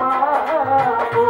पापो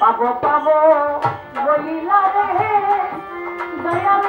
পাবো পাবো বলিলা রে Dayal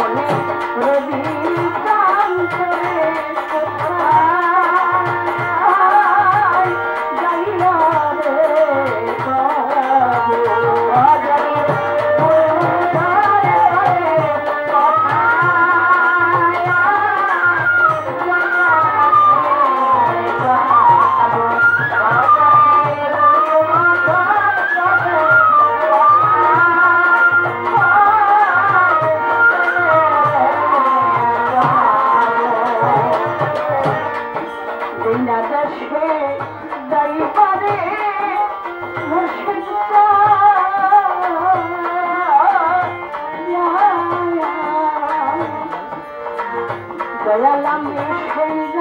Let me stop. Amém.